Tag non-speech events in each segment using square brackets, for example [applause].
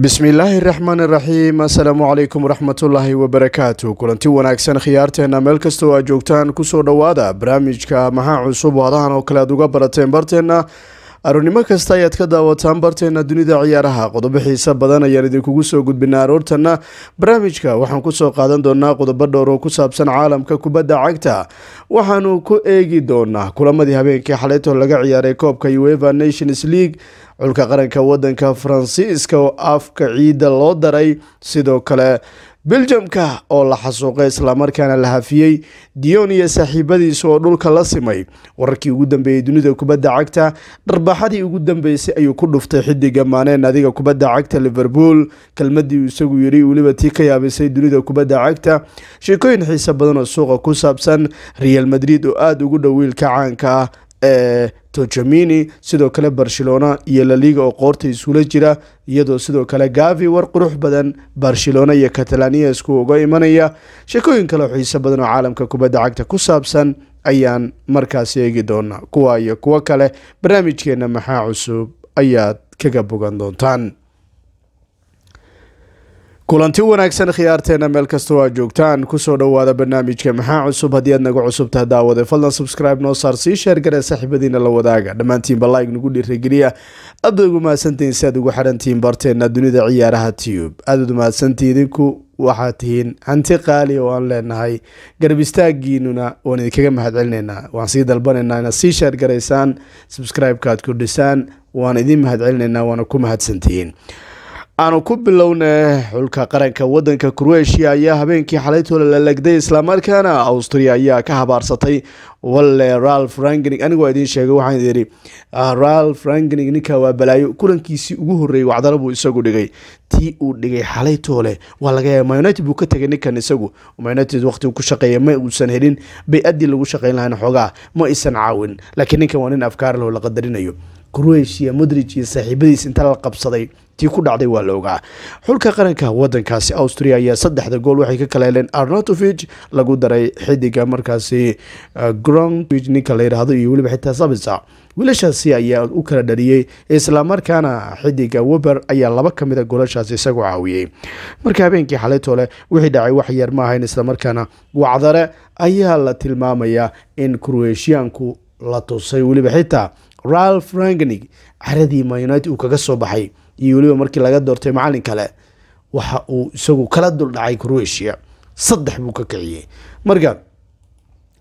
bismillaahi raxmaani raxiim assalaamu calaykum waraxmatullaahi wabarakaatu kulanti wanaagsan khiyaarteena meel kasta oo aad joogtaan ku soo dhowaada barnaamijka maxaa cusub. Oo hadahan oo kale aad uga barateen barteenna aroornimo kasta ayaad ka daawataan barteena dunida ciyaaraha. Qodobo xiise badan ayaan idinkugu soo gudbinaa aroortana. Barnaamijka waxaan ku soo qaadan doonaa qodobo dhowr oo ku saabsan caalamka kubadda cagta. Waxaanu ku eegi doonaa kulamadii habeenkii xaleyto laga ciyaaray koobka ueva nations league. Xulka qaranka wadanka faransiiska oo afka ciidda loo daray sidoo kale beljamka oo la xasuuqay islamarkaana la hafiyey dion iyo saaxiibadiisa oo dhulka la simay. Wararkii ugu dambeeyey dunida kubadda cagta dharbaaxadii ugu dambeysay ayuu ku dhuftay xidiga maaneen adiga kubadda cagta liverpool. Kelmadii isagu yiri weliba tii ka yaabisay dunida kubadda cagta. Sheekooyin xiise badan oo suuqa ku saabsan real madrid oo aada ugu dhow wiilka caanka ah ee tojamini sidoo kale barcelona iyo laliga oo qoorta isula jira iyadoo sidoo kale gavi war qurux badan barcelona iyo catalania isku uga imanaya. Sheekooyin kale oo xiise badan oo caalamka kubadda cagta ku saabsan ayaan markaasi eegi doonaa. Kuwa iyo kuwo kale barnaamijkeena maxaa cusub ayaad kaga bogan doontaan kulanti wanaagsan khiyaarteena meel kastoo aad joogtaan. Kusoo dhowaada barnaamijka maxaa cusub? Haddii aad naga cusubtaha daawade fadlan subscribe noo saar sii sheergare saaxiibadiina la wadaaga. Dhammaantiinba like nagu dhiirageliya aada ugu mahadsantihiin si aad ugu xidhantihiin barteena dunida ciyaaraha tube. Aadaad umahadsantii idinku waxaad tihiin hanti qaali oo aan leenahay garab istaagiinuna waan idinkaga mahad celinaynaa waan sii dalbanaynaa inaad sii sheergaraysaan subscribe-ka aad kordhisaan waan idiin mahad celinaynaa waana ku mahadsantihiin aanu ku bilowna xulka qaranka wadanka croatia ayaa habeenkii xalaytooda la legday islamarkaana austria ayaa ka habaarsatay. Walle ralf rangenig anigoo idiin sheegay waxaan yidhi ralf rangenig ninka waa balaayo. Kulankiisii ugu horreeyey wacdana buu isagu dhigay. Tii uu dhigay xalaytoole waa laga yaaba myunited buu ka tegay ninkan isagu. Myunited waqti ku shaqeeya ma uusan helin. Bay-addii lagu shaqeyn lahayn xoogaa ma aysan caawin. Laakiin ninkan waa nin afkaar leh oo la qadarinayo croatia modrig iyo saaxiibadiis inta la qabsaday tii ku dhacday waa la ogaa. Xulka qaranka wadankaasi austria ayaa saddexda gool waxay ka kala heleen arnotovig lagu daray xidiga markaasi gronvig ninka la yidhaahdo iyo weliba xitaa sabisa wiilashaasi ayaa u kala dhaliyey islamarkaana xidiga weber ayaa laba ka mida goolashaasi isagu caawiyey marka habeenkii xalaytoole wixii dhacay wax yar ma ahayn islamarkaana wacdare ayaa la tilmaamayaa in croatianku la tusay weliba xitaa ralf rangenig caradii ma united uu kaga soo baxay iyo weliba markii laga doortay macalin kale waxa uu isagu kala duldhacay croatia. Saddex buu ka kiciyey. Marka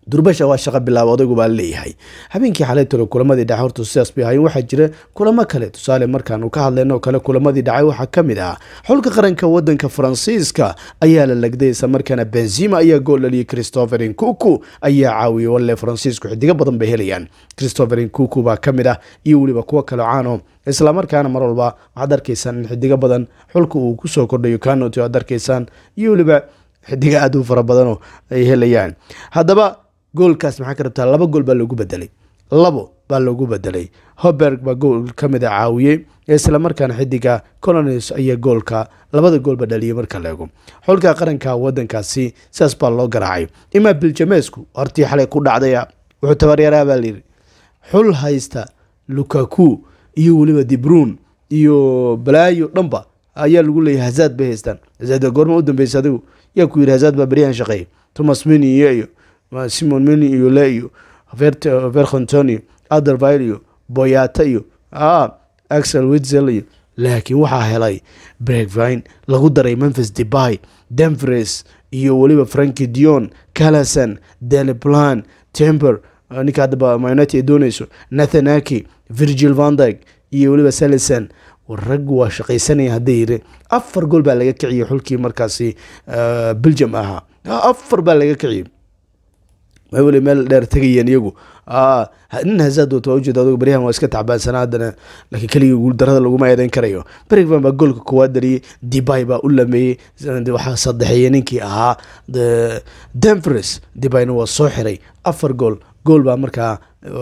durbasha waa shaqo bilaaba odaygu leeyahay. Habeenkii xalaytolo kulamadii dhacay horta sidaas bay ahayn. Waxaa jira kulamo kale. Tusaale markaanu ka hadlayno kale kulamadii dhacay waxaa ka mid ah. Xulka qaranka wadanka faransiiska ayaa la legday isla markaana benzima ayaa gool dhaliyay christopher inkuku ayaa caawiyey walle faransiisku xidigo badan bay helayaan. Christopher inkuku baa ka mid ah. Iyo weliba kuwo kale caano. Islamarkaana mar walba waxaad arkaysaan in xidigo badan. Xulka uu ku soo kordhayo kanot aad arkaysaan iyo weliba xidigo aada u fara badanoo ay helayaan. Haddaba goolkaas maxaa ka rabtaa? Laba gool baa loogu bedelay. Labo baa loogu bedelay. Hoberg baa gool ka mid a caawiyey islamarkaana xidiga colonis ayaa goolka labada goolba dhaliyay marka leego xulka qaranka wadankaasi sidaas baa loo garaacay. Imaa biljamesku hortii xalay ku dhacdaya wuxuu tabaryaraa baa layidhi xul haysta lukaku iyo weliba dibruun iyo balaayo dhanba ayaa lagu leeyahy hazaad bay haystaan. Hazaad goorma u dambeysa adigu? Yaa ku yidhi hazaad baa beryahan shaqeeyay. Thomas miniye iyo simon mini iyo le iyo verkhonton iyo adervile iyo boyata iyo axel witzel iyo laakiin waxaa helay brekvine lagu daray memphis debay denvres iyo weliba franki dion calason deleplan temper ninka haddaba myunited ay dooneyso nathanaki virgil vandyg iyo weliba salison raggu waa shaqaysanaya hadday yiri afar gool baa laga kiciyay xulkii markaasi belgium ahaa. Afar baa laga kiciyay weli meel dheer tegayeen iyagu. Nin hazaad wato waa ujeeda adugu baryahan waa iska tacbaansanaa haddana laakiin keligii guuldarada laguma eedeyn karayo. Berigvan baa goolka koowaad dariyey debay baa u lameeyey waxaa saddexeeyey ninkii ahaa denvres debayna waa soo xiray afar gool gool baa markaa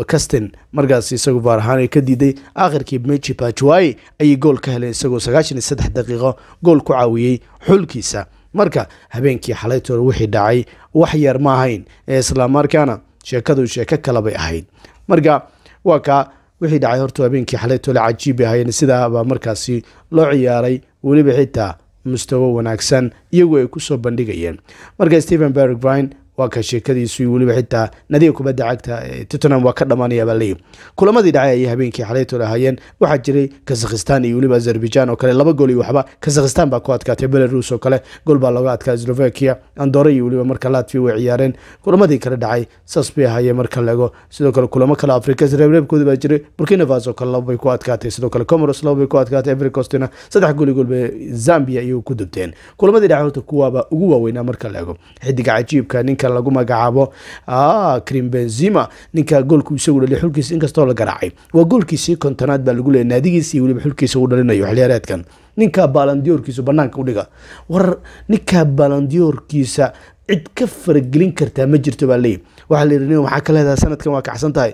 castin markaas isagu vaarhaan ka diiday. Aakhirkii meji bajwai ayay gool ka heleen isagoo sagaashan iyo saddex daqiiqo gool ku caawiyey xulkiisa marka habeenkii xalaytoole wixii dhacay wax yar ma ahayn ee islamarkaana sheekadu sheeko kale bay ahayd. Marka waa kaa wixii dhacay horta habeenkii xalaytoole cajiib bay ahayn sidaabaa markaasi loo ciyaaray weliba xitaa mustawo wanaagsan iyagu ay ku soo bandhigayeen. Marka stephen bergvine waa ka sheekadiisu weliba xitaa. Nadiga kubadda cagta tottenham waa ka dhamaanaya baa leeyi kulamadii dhacay ayay habeenkii xalaytood ahaayeen. Waxaa jiray kazakhistan iyo weliba azerbaijan oo kale. Laba gool iyo waxba. Kazakhistan baa ku adkaatay belarus oo kale. Gool baa looga adkaa slovakia. Andore iyo weliba marka latvia way ciyaareen. Kulamadii kale dhacay saas bay ahaayeen marka laego sidoo kale kulamo kale afrika reebreebkooda baa jiray. Burkina faso kale laba bay ku adkaatay. Sidoo kale comoros laba bay ku adkaatay. Every costina saddex gool iyo gool bay zambia iyagu ku dubteen. Kulamadii dhacay horta kuwaaba ugu waaweynaa marka la ego xidiga cajiibka ninka lagu magacaabo krim benzima ninka goolku isagu dhaliy xulkiisa inkastoo la garaacay. Waa goolkiisii kontonaad baa lagu leeyay naadigiisa iyo xulkiisa uu dhalinayo xiliyaareedkan ninka baalandiyoorkiisu banaanka udhiga war ninka baalandiyoorkiisa cid ka faragelin kartaa ma jirto baa leeyi waxaa la yidhi nin waxaa ka sanadkan waa kacsan tahay.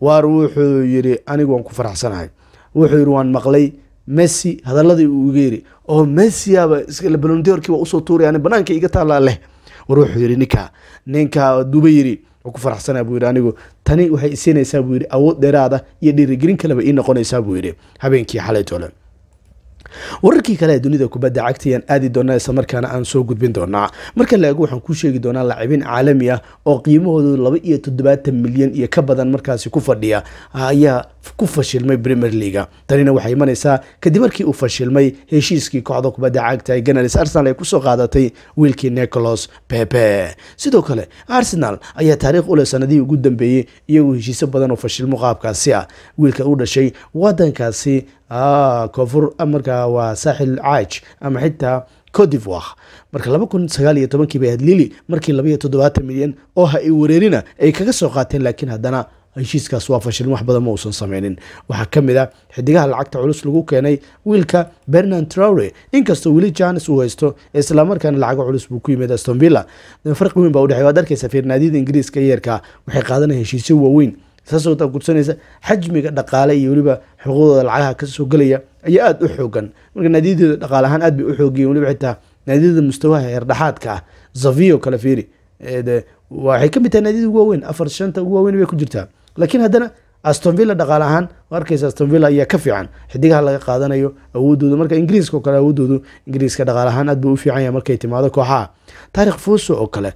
Waar wuxuu yidhi anigu waan ku faraxsanahay. Wuxuu yidhi waan maqlay messi hadaladii uu iga yidhi. Oo messiaba balondiyoorkiiba u soo tuuraya ani banaanka iga taallaa leh war wuxuu yidhi ninka ninka duba yidhi waa ku faraxsanaa buu yidhi anigu tani waxay isiinaysaa buu yidhi awood dheeraada iyo dhiirigelin kaleba ii noqonaysaa buu yidhi. Habeenkii xalaytoole wararkii kale ee dunida kubadda cagtayaan aadi doonaa isla markaana aan soo gudbin doonaa. Marka la eego waxaan kuu sheegi doonaa laacibin caalami ah oo qiimahoodu laba iyo toddobaatan milyan iyo ka badan markaasi ku fadhiya ayaa ku fashilmay premier leaga tanina waxay imanaysaa kadib markii uu fashilmay heshiiskii kooxda kubadda cagta ee ganars arsenal ay ku soo qaadatay wiilkii nicholas pepe. Sidoo kale arsenal ayaa taariikh ule sanadihii ugu dambeeyey iyagoo heshiisyo badan oo fashilmo qaabkaasi ah. Wiilka u dhashay wadankaasi koonfur markaa waa saaxil caaj ama xitaa codivoire marka laba kun sagaal iyo tobankii bay ahayd markii laba toddobaatan milyan oo ha ay wareerina ay kaga soo qaateen laakiin haddana heshiiskaas waa fashilin wax badan ma uusan sameynin waxaa ka mid a xidigaha lacagta culus lagu keenay wiilka bernard traure inkastoo weli janes uu haysto islamarkaana lacago culus buu ku yimid aston villa. Weyn baa udhexey waad arkaysa fiirnaadiyada ingiriiska yeerka waxay qaadanaya heshiisyo waaweyn. Saasoo taa gursanaysa xajmiga dhaqaale iyo weliba xuquuqdooda lacagaha ka soo gelaya ayaa aada u xoogan. Marka naadiyadeeda dhaqaale ahaan aad bay u xoogiyen weliba xitaa naadiyada mustawaha heerdhexaadka ah. Zavio kale fiiri waxay ka mid tahay naadiyada ugu waaweyn. Afar shanta ugu waaweyn bay ku jirtaa laakiin haddana aston villa dhaqaale ahaan arkaysa aston villa ayaa ka fiican. Xidigaha laga qaadanayo awoodooda marka ingiriiska oo kale awoodoodu ingiriiska dhaqaale ahaan aad buu u fiican yahay markay timaado kooxaha. Taarikh fuuso oo kale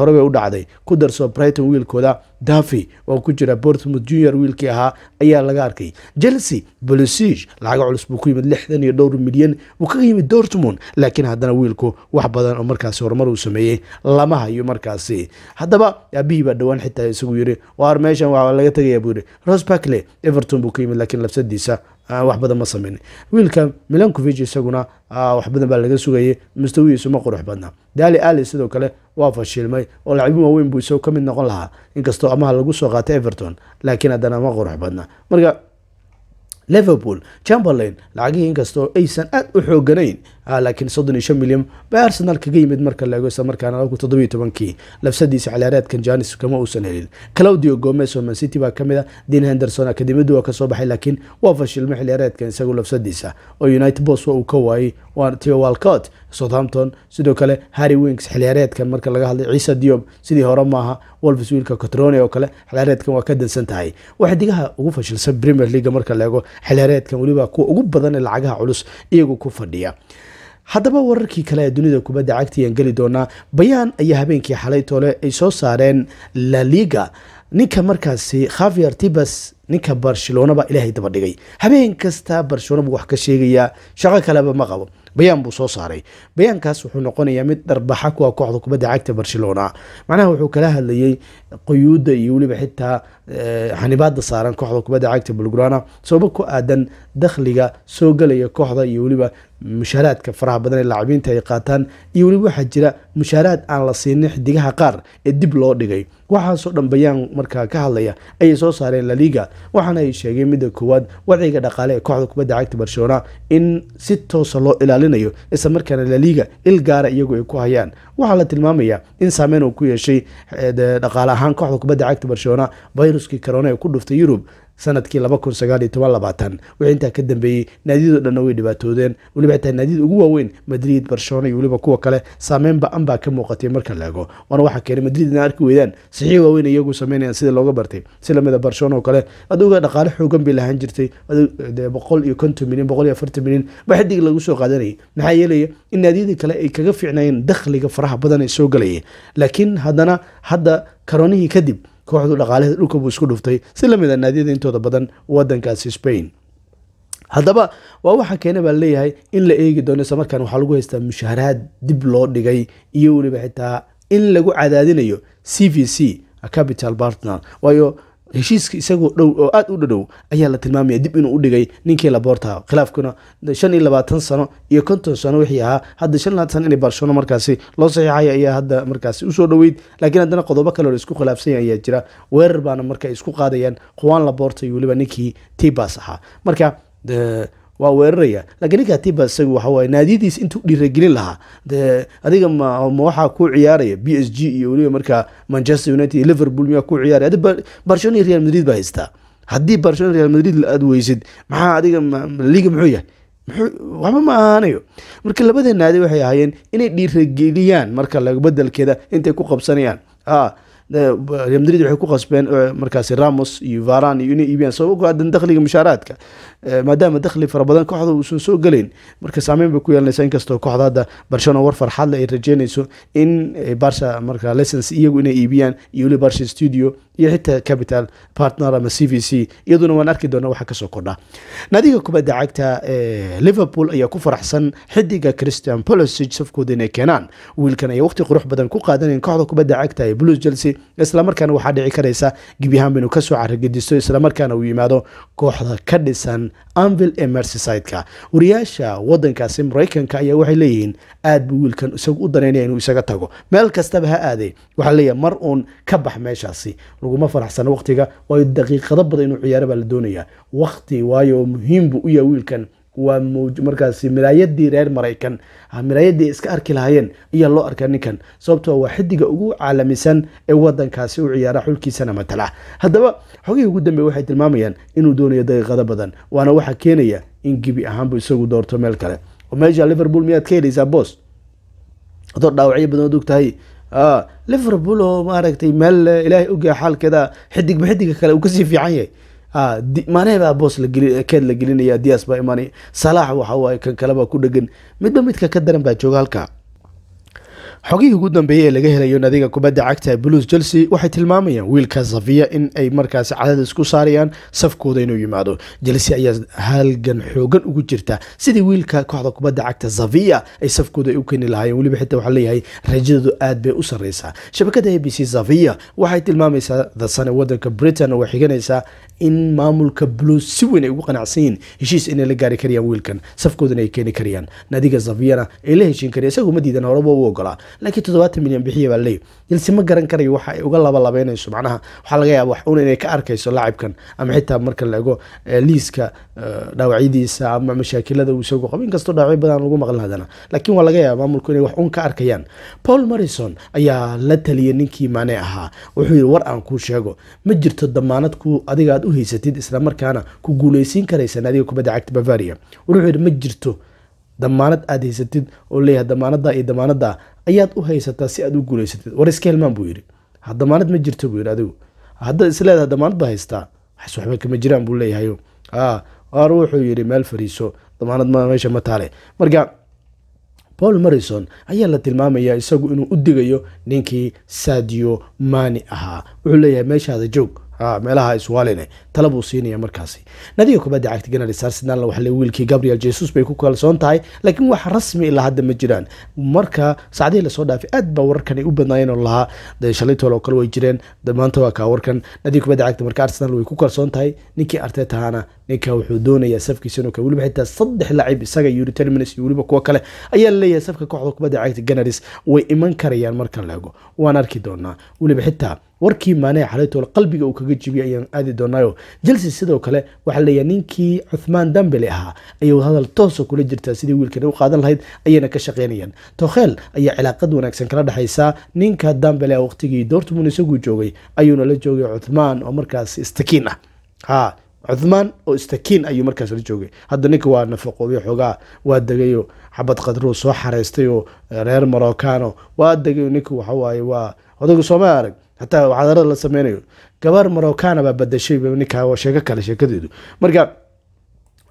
hore bay u dhacday. Ku darso brighton wiilkooda dafi oo ku jira bortmouth junior wiilkii ahaa ayaa laga arkay. Chelsea bolisic lacaga culus buu ku yimid lixdan iyo dhowr milyan wuu kaga yimid dortmund laakiin haddana wiilku wax badan oo markaasi horumar uu sameeyey lama hayo markaasi. Haddaba aabihii baa dhowaan xitaa isagu yiri waar meeshan waa laga tegaya buu yiri. Ros barkley everton buu ka yimid laakiin labsadiisa wax badan ma sameyn. Wiilka milankovig isaguna wax badan baa laga sugayay. Mustawihiisu ma qurux badna. Dali ali sidoo kale waa fashilmay oo lacibin waaweyn buu isagoo ka mid noqon lahaa. Inkastoo amaha lagu soo qaatay everton laakiin haddana ma qurux badna. Marka liverpool chamberlain lacagihii inkastoo aysan aad u xooganayn laakiin soddon iyo shan milyan bay arsenal kaga yimid marka la isla markaana laba kun toddobiyo tobankii. Labsadiisa ciyaareedkan janis kama uusan helin. Claudio gomez oo man city baa ka mid a dean henderson akademiyadu waa ka soo baxay laakiin waa fashilmay xilciyaareedkan isagu labsadiisa oo united bos uu ka waayey waa tio walcott. Southampton sidoo kale harry wings xilciyaareedkan marka laga hadlay ciise diob sidii hore maaha wolves wiilka cotrone oo kale xilciyaareedkan waa ka dansan tahay. Waa xidigaha ugu fashilsan premier league marka la xilciyaareedkan weliba kuwa ugu badan ee lacagaha culus iyagu ku fadhiya haddaba wararkii kale ee dunida kubadda cagtayaan geli doonaa. Bayaan ayaa habeenkii xalay ay soo saareen la liga. Ninka markaasi khavier tibas ninka barcelona baa ilaahay daba dhigay. Habeen kasta barcelona buu wax ka sheegayaa shaqo kaleba ma qabo. Bayaan buu soo saaray. Bayaankaas wuxuu noqonayaa mid dharbaxa kuwa kooxda kubadda cagta barcelona. Macnaha wuxuu kala hadlayey quyuudda iyo weliba xitaa xanibaada saaran kooxda kubadda cagta bulgrana sababo ku aadan dakhliga soo gelaya kooxda iyo weliba mushaaraadka faraha badan ee laacibiinta ay qaataan. Iyo weliba waxaa jira mushaaraad aan la siinin xidigaha qaar ee dib loo dhigay. Waxaasoo dhan bayaan markaa ka hadlaya ayay soo saareen laliga waxaana ay sheegeen midda koowaad wadciga dhaqaale ee kooxda kubadda cagta barcelona in si toosa loo ilaalinayo isla markaana laliga il gaara iyagu ay ku hayaan. Waxaa la tilmaamayaa in saameyn uu ku yeeshay dhaqaale ahaan kooxda kubadda cagta barcelona viruskii corona ee ku dhuftay yurub sannadkii wixii intaa ka dambeeyey naadiyado dhanna way dhibaatoodeen. Weliba xitaa naadiyada ugu waaweyn madrid barcelona iyo weliba kuwa kale saameyn ba'an baa ka muuqatay marka la ego waana waxaa keenay madrid inay arki weydaan saxiix waaweyn iyagu sameynayaan sida looga bartay. Si lamida barcelona oo kale aduga dhaqaale xoogan bay lahaan jirtay. Boqol iyo konton milyan boqol iyo afartan milyan. Baa lagu soo qaadanayay. Maxaa yeelaya in naadiyadii kale ay kaga fiicnayeen dakhliga faraha badan ee soo galaya laakiin haddana hadda karoonihii kadib kooxdu dhaqaalaheeda dhulka buu isku dhuftay. Si la mid a naadiyada intooda badan wadankaasi spain. Haddaba waa waxaa keena baa leeyahay in la eegi doono isla markaan waxaa lagu haystaa mushaharaad dib loo dhigay iyo weliba xitaa in lagu cadaadinayo c v c capital partner. Waayo heshiiska isagoo dhow oo aada u dhadhow ayaa la tilmaamaya dib inuu u dhigay ninkii laboorta khilaafkuna shan iyo labaatan sano iyo konton sano wixii ahaa. Hadda shan labaatan sano inay barcelona markaasi loo saxiixaya ayaa hadda markaasi u soo dhoweyd. Laakiin haddana qodobo kale oo la isku khilaafsanya ayaa jira. Weerar baana marka isku qaadayaan quwaan laboorta iyo weliba ninkii tibas ahaa. Marka waa weeraraya. Lakiin ninkaa tiba isagu waxa waaye naadiyadiis intuu dhiiragelin lahaa de adiga ma ma waxaa ku ciyaaraya b s g iyo weliba markaa manchester united iyo liverpool miyaa ku ciyaaraya. Adi barcelona iyo real madrid baa haystaa haddii barcelona real madrid aad weysid maxaa adiga liga muxuu yahay? Waxba ma ahaanayo marka labada naadi waxay ahaayeen inay dhiirageliyaan marka bedelkeeda intay ku qabsanayaan. Real madrid waxay ku qasbeen markaasi ramos iyo varan iyo inay iibiyaan. Sababo ku aadan dakhliga mushaaraadka maadaama dakhli fara kooxda uusan soo gelayn marka saameyn bay ku yeelanaysa inkastoo kooxda hadda barcelona war farxadle ay rajeynayso in barsha marka lessons iyagu inay iibiyaan iyo weli barsha studio iyo xitaa capital partner ama c v c iyaduna waan arki doona waxa ka soo kordha. Naadiga kubadda cagta liverpool ayaa ku faraxsan xidiga christian polosig safkooda inay keenaan. Wiilkan ayaa waqti qurux badan ku qaadanayn kooxda kubadda cagta ee blues chelsea islamarkaana waxaa dhici karaysa gebi ahaanba inuu ka soo caragedisto islamarkaana uu yimaado kooxda ka dhisan anvil ee mercyside-ka wariyaasha wadankaasi maraykanka ayaa waxay leeyihiin aad buu wiilkan isagu u danaynaya inuu isaga tago. Meel kastaba ha aaday waxaa leeyahay mar uun ka bax meeshaasi. Laguma faraxsano waqtiga waayo daqiiqado badan inuu ciyaaro baa la doonayaa. Waqti waayo muhiim buu u yahay wiilkan waa markaasi miraayadii reer maraykan miraayadii iska arki lahaayeen ayaa loo arkaa ninkan. Sababtoo waa xidiga ugu caalamisan ee wadankaasi u ciyaara xulkiisana matala haddaba xogihii ugu dambeey waxay tilmaamayaan inuu doonayo daqiiqado badan waana waxaa keenaya in gebi ahaanbu isagu doorto meel kale. Oo meesha liverpool miyaad ka helaysaa boos adoo dhaawacyo badan od og tahay liverpool oo maaragtay meel ilaahay ogyaha xaalkeeda xidigba xidiga kale uu ka sii fiican yahay maanee baa boos keed la gelinaya dias baa imaanaya salaax waxa kan kaleba ku dhegan midba midka ka daran baa jooga halka xogihii ugu dambeeyey ee laga helayo nadiga kubadda cagta blues chelsea waxay tilmaamayaan wiilka safiya in ay markaasi cadadis ku saarayaan safkooda inuu yimaado. Chelsea ayaa halgan xoogan ugu jirta. Sidii wiilka kooxda kubadda cagta safiya ay safkooda u keeni lahaayeen weliba xitaa waxaa leeyahay rajadoodu aad bay u sarreysaa. Shabakada a b c safiya waxay tilmaamaysaa dasane wadanka britain oo xiganaysaa in maamulka blues si weyn ay ugu qanacsan yihiin heshiis inay la gaari karayaan wiilkan safkoodana ay keeni karayaan nadiga safiyana ay la heshiin karaya isagu ma horeba u ogolaa laakiin toddobaatan milyan bixiya baa leey jelse ma garan karayo waxa ay uga labalabeynayso macnaha waxaa laga yaaba wax un inay ka arkayso laacibkan ama xitaa marka la ego liiska dhaawacyadiisa ama mashaakilada uu isagu qabo inkastoo dhaawacyo badan lagu maqlan hadana laakiin waa laga yaaba maamulku inay wax un ka arkayaan. Paul marison ayaa la taliyay ninkii maane ahaa. Wuxuu yidhi war aan kuu sheego. Ma jirto damaanad ku adiga u haysatid islamarkaana ku guuleysiin karaysa naadiga kubadda cagta bavaria. Wuxuu yidhi ma jirto damaanad aad haysatid oo leeyahay damaanada iyo damaanada ayaad u haysataa si aad u guuleysatid war iska helmaan buu yidhi. Damaanad ma jirto buu yidhi adigu. Haddaad isleedahay damaanad baa haystaa? Waxas waxba kama jiraan buu leeyahayo ar wuxuu yidhi meel fariiso damaanad meesha ma taale. Marka paul marison ayaa la tilmaamayaa isagu inuu u digayo ninkii sadio mani ahaa. Wuxuu leeyahay meeshaada joog meelaha iswaaline tala buu siinaya markaasi. Nadiga kubadda cagta ganars arsenal waxaa le wiilkii gabriel jesus bay ku kalsoon tahay laakiin wax rasmi ilaa hadda ma jiraan. Marka saacdihii la soo dhaafay aad baa wararkan u badnaayeen oo lahaa de shalaytool oo kale way jireen. Maanta waa kaa warkan. Nadiga kubadda cagta marka arsenal way ku kalsoon tahay. Ninkii artetahana ninka wuxuu doonayaa safkiisa inuu weliba xitaa saddex lacib isaga yuri terminus iyo weliba kuwo kale ayaa la leeyahay safka kooxda kubadda cagta ganaris way iman karayaan marka la ego waan arki doonaa. Weliba xitaa warkii maanee xalaytoole qalbiga uu kaga jibiyay ayaan aadi doonaayo. Chelsea sidoo kale waxaa leeyahay ninkii cuthmaan dambele ahaa ayay hadal toosa kula jirtaa sidii wiilkan u qaadan lahayd ayayna ka shaqeynayaan. Tokhel ayaa cilaaqad wanaagsan kala dhexaysaa ninka dambele waqtigii dortmund isagu joogay ayuuna la joogay cuthmaan oo markaas istakiin ah ha cuthmaan oo istakiin ayuu markaas la joogay. Hadda ninka waa nafaqoobiyo xoogaa waa degayo xabad qadruu soo xaraystay oo reer morocano waa degayo ninka waxawaaye waa odagu sooma arag. Xataa cadarada la sameynayo gabar morocana baa badashay ninka sheeko kale sheekadeedu marka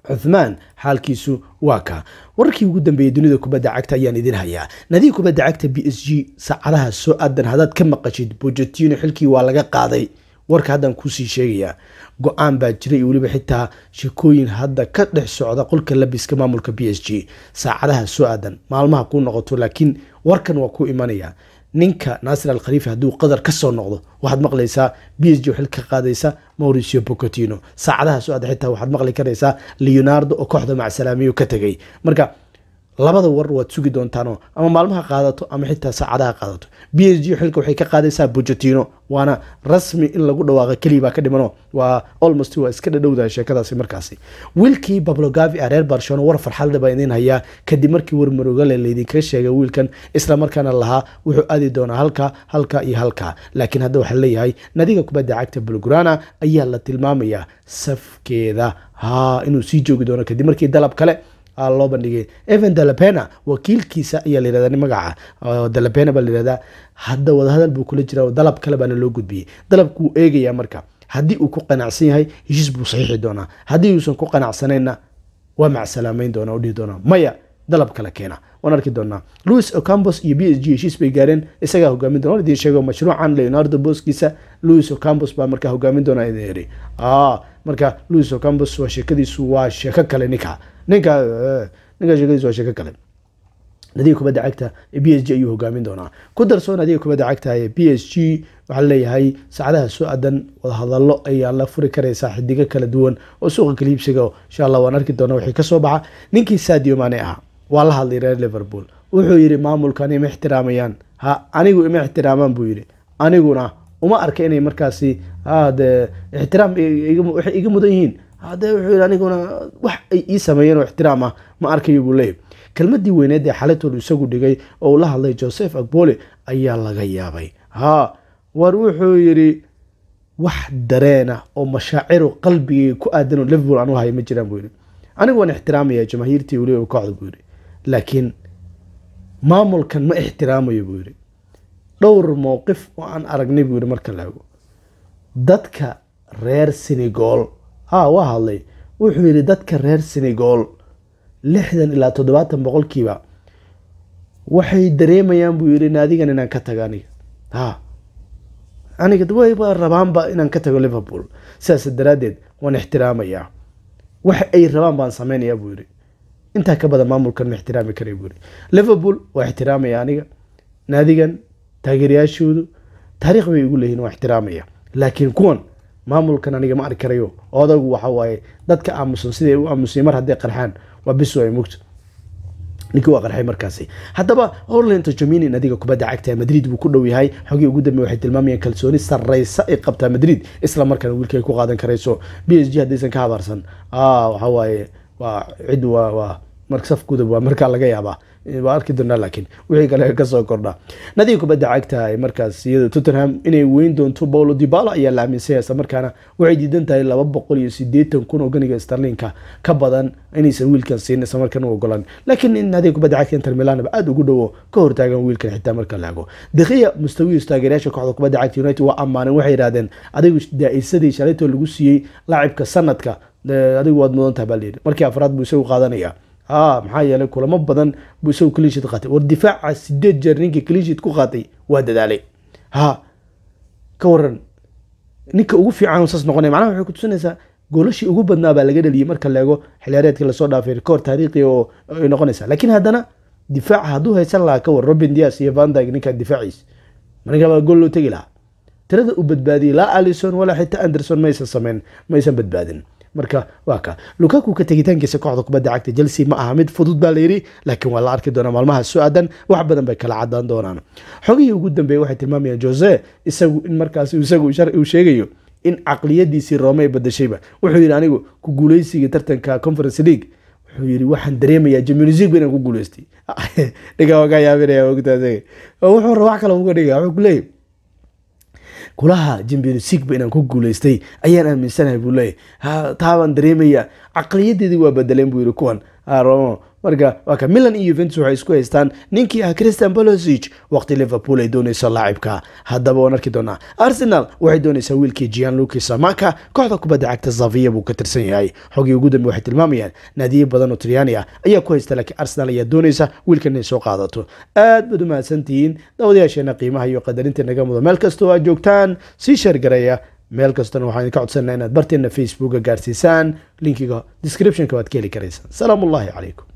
cuthmaan xaalkiisu waa kaa. Wararkii ugu dambeeyey dunida kubadda cagta ayaan idin hayaa. Nadiga kubadda cagta b s g saacadaha soo aadan haddaad ka maqashid bojatino xilkii waa laga qaaday warka haddaan kuusii sheegayaa go'aan baa jiray iyo weliba xitaa shekooyin hadda ka dhex socda qolka labiska maamulka b s g. Saacadaha soo aadan maalmaha kuu noqoto laakiin warkan waa ku imanaya. Ninka naasir al khaliifi hadduu qadar ka soo noqdo waxaad maqlaysaa b s g xil ka qaadaysa mauricio bocotino saacadaha soo aadan xitaa waxaad maqli karaysaa leonardo oo kooxda macsalaamiyo ka tegay marka labada war waad sugi doontaano ama maalmaha qaadato ama xitaa saacadaha qaadato. B s g xilka waxay ka qaadaysaa bojatino waana rasmi in lagu dhawaaqa keliya baa ka dhimano. Waa almost waa iska dhadhowdaha sheekadaasi markaasi. Wiilkii bablogavi a reer war farxadle baa hayaa. Kadib markii warmarogale laydinkaga sheegay wiilkan isla markaana lahaa wuxuu aadi doonaa halka halka iyo halka. Laakiin hadda waxaa leeyahay nadiga kubadda cagta bulgrana ayaa la tilmaamayaa safkeeda. Ha inuu sii joogi doono kadib markii dalab kale loo bandhigay. Evan dalapena wakiilkiisa ayaa layirahdaa nin magaca dalapena baa layirahdaa hadda wadahadal buu kula jiraa dalab kale loo gudbiyey. Dalabkuu eegayaa marka haddii uu ku qanacsan yahay heshiis buu saxiixi doonaa. Haddii uusan ku qanacsanayna waa macsalaameyn doona o dhihi doonaa. Maya dalab kale keena. Waan arki doonaa. Louis ocampos iyo b s g heshiis bay gaareen isagaa hogaamin doona idin sheego mashruucan leonardo boskiisa louis ocampos baa markaa hogaamin doona idin iri marka louis ocampos waa sheekadiisu waa sheeko kale ninka ninka ninka sheekadiisu waa sheeko kale nadiga kubadda cagta ee b s g ayuu hogaamin doonaa. Ku darso nadiga kubadda cagta ee b s g waxaa leeyahay saacadaha soo adan wadahadallo ayaa la furi karaysaa xidigo kala duwan oo suuqa kaliibsiga insha allah waan arki doona wixii ka soo baxa. Ninkii sadio mane ahaa waa la hadlay reer liverpool. Wuxuu yidhi maamulkan ima ixtiraamayaan. Ha anigu ima ixtiraamaan buu yidhi. Aniguna uma arka inay markaasi de ixtiraam waxay iga mudan yihiin. Hade wuxuu yidhi aniguna wax ay ii sameeyeen oo ixtiraam ah ma arkayo buu leeyahy kelmadii weyneed ee xalitol isagu dhigay oo la hadlay joseph agbole ayaa laga yaabay. Ha war wuxuu yidhi wax dareena oo mashaaciru qalbigay ku aadan liverpool anu haya ma jiraan buu yidhi. Anigu waan ixtiraamaya jamaahiirtii weliba kooxda buu yidhi. Laakiin maamulkan ma ixtiraamayo buu yidhi. Dhowr mowqif oo aan aragnay buu yidhi marka laago dadka reer senegal. Ha waa hadlay. Wuxuu yidhi dadka reer senegal lixdan ilaa toddobaatan boqolkiiba waxay dareemayaan buu yidhi naadigan inaan ka tago aniga. Ha. Aniga wayba rabaanba inaan ka tago liverpool. Sidaas daraaddeed waan ixtiraamayaa. Waxa ay rabaan baan sameynayaa buu yidhi. Intaa ka badan maamulkan ma ixtiraami karay buu yidhi. Liverpool waa ixtiraamaya aniga. Naadigan taageerayaashoodu taariikh bay igu leeyihiin waa ixtiraamaya laakiin kuwan maamulkan aniga ma arki karayo. Odagu waxa waaye dadka aamusan siday u aamusay mar hadday qarxaan waa bis ay mugto ninkii waa qarxay markaasi. Haddaba orlando jomini nadiga kubadda cagta madrid buu ku dhow yahay. Xogii ugu dambe waxay tilmaamayaan kalsooni sarreysa ay qabtaa madrid isla markaana wiilka ay ku qaadan karayso. B s g haddaysan ka habaarsan. Waxa waaye waa cid waa waa marsafkooda waa markaa laga yaabaa waa arki doonaa laakiin wixii kale ka soo kordha. Nadiga kubadda cagta ay markaas iyada tottenham inay weyn doonto paulo dibala ayaa la aaminsanya isla markaana waxay diidan tahay laba boqol iyo sideetan kun oo ganiga starlinka ka badan inaysan wiilkan siin isla markaana u ogolaan. Laakiin in nadiga kubadda cagta inter milan ba aada ugu dhowo ka hortaagan wiilkan xitaa marka la ego dekiya taageerayaasha kooxda kubadda cagta united waa ammaaneen waxay yidhahdeen adigu daa'isadii shalaytoo lagu siiyey laacibka sanadka adigu waad mudan tahay baa layidhi markii afraad buu isagu qaadanaya maxaa yeelay kulamo badan buu isagu cleanshit qaatay. War difaaca sideed jeer ninkii cleanshit ku qaatay waa dadaalay. Ha ka waran ninka ugu fiican saas noqonaya macnaha waxay kutusinaysaa goolashii ugu badnaa baa laga dhaliyay marka leego xiliyaareedkii la soo dhaafay rekoor taariikhi oo ay noqonaysaa. Laakiin haddana difaaca hadduu haysan lahaa ka war. Robin dias iyo vandag ninka difaaciis. Markaa gool loo tegi lahaa? Tirada uu badbaadiyey laa alison walaa xitaa anderson maysan sameyn maysan badbaadin marka waa ka. Lukaku ka tegitaankiisa kooxda kubadda cagta chelsea ma aha mid fudud baa layidhi laakiin waa la arki doonaa maalmaha su'aadan wax badan bay kala cadaan doonaan. Xogihii ugu dambeeyey waxay tilmaamayaan jose isagu in markaas isagu uu sheegayo in caqliyadiisii roome ay badashayba. Wuxuu yidhi anigu ku guuleysiga tartanka conference league. Wuxuu yidhi waxaan dareemayaa league inaan ku guuleystay. [laughs] Dhiga waa ka yaabinaya ogtaas wuxuu wax kale uga dhiga wuxuu kuleeyahy kulaha champions league ba inaan ku guuleystay ayaan aaminsanahay buu leeyahy taabaan dareemaya caqliyadeedii waa bedeleen buu yidhi kuwan romo marka waa ka milan iyo yuventus waxay isku haystaan. Ninkii ah christian bolosic waqti liverpool ay doonayso laacibka. Haddaba waan arki doonaa. Arsenal waxay doonaysaa wiilkii gian luki samaka kooxda kubadda cagta zavia buu ka tirsan yahay. Xogii ugu dambe waxay tilmaamayaan naadiye badan oo talyaani ah ayaa ku haysta laakiin arsenal ayaa doonaysa wiilkan inay soo qaadato. Aad baad u mahadsantihiin daawadayaasheena qiimaha iyo qadarinta naga mudo. Meel kastoo aad joogtaan sii sheergareeya meel kastana waxaan idinka codsanaa inaad barteena facebooka gaarsiisaan linkiga descriptionka waad ka heli karaysaan salaamu ullahi calaykum